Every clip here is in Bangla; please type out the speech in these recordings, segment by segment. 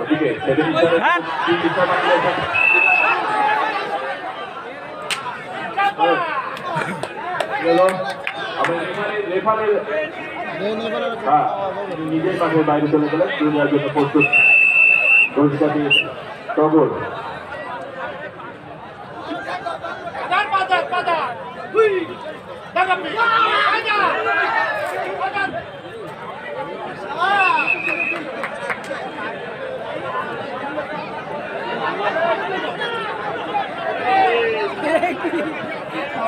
ওদিকে তিনি নিজের পাশে বাইরে চলে গেলেন দুনিয়ার জন্য প্রস্তুত ঘোষকাটি টগর Dar padar,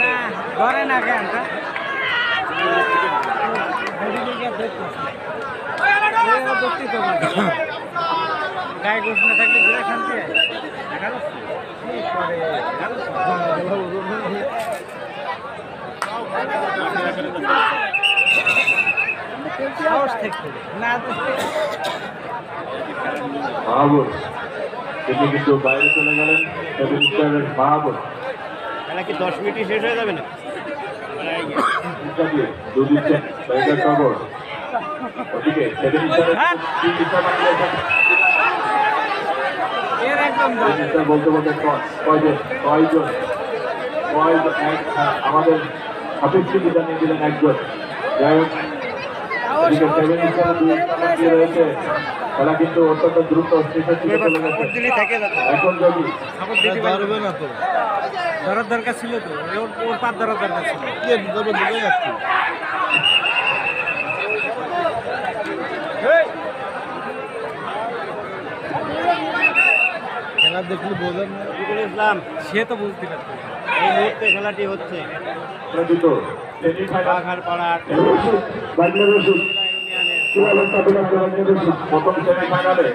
না ঘরে না কেন গায়ে গোস না থাকলে ঘুরে শান্তি তিনি কিন্তু বাইরে চলে গেলেন কি দশ মিনিটই শেষ হয়ে যাবে না? ইত্যাদি দু দিচ্ছেন বাইরে ওদিকে সেভেন স্টারের তিন দিশা বাংলাদেশ এর একদম দাম। সেভেন স্টার বলতে বলতে কয়জন কয়জন কয়জন এক হ্যাঁ, আমাদের হাফিজকে জানিয়ে দিলেন একজন। যাই হোক এদিকে সেভেন স্টারের দুই রয়েছে। খেলা কিন্তু অত্যন্ত দ্রুত এখন যদি সাপোর্ট দিতে পারবে। না তো। ধরার দরকার ছিল তো। ওর ওর পাত ধরার দরকার ছিল। দেখলে বোঝেন ইসলাম সে তো বুঝতে পারছে। এই মুহূর্তে খেলাটি হচ্ছে। ইউনিয়নের প্রথম সেমিফাইনালে